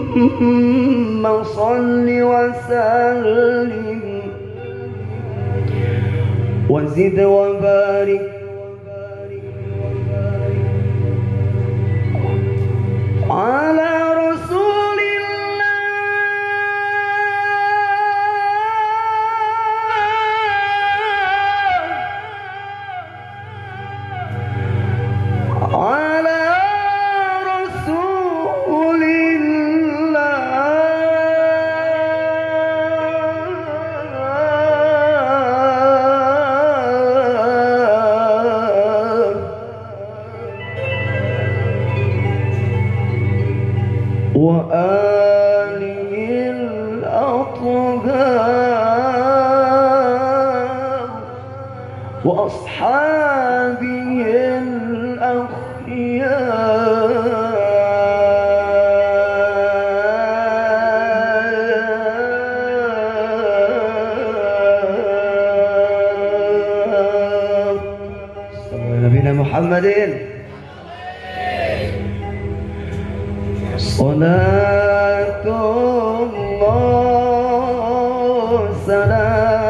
اللهم صل وسلم. وزد وبارك وأصحابه الأخيار نبينا محمد. صلاة الله سلام.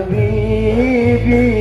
حبيبي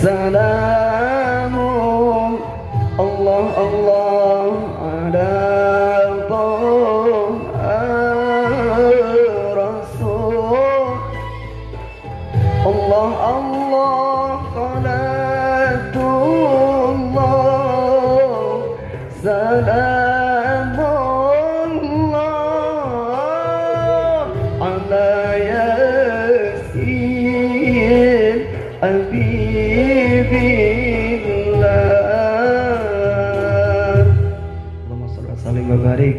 سلام الله الله على الرسول الله الله Barik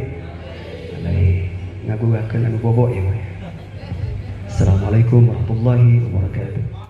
alaihi ngagugakeun anu bobo ya, ieu Assalamualaikum warahmatullahi wabarakatuh.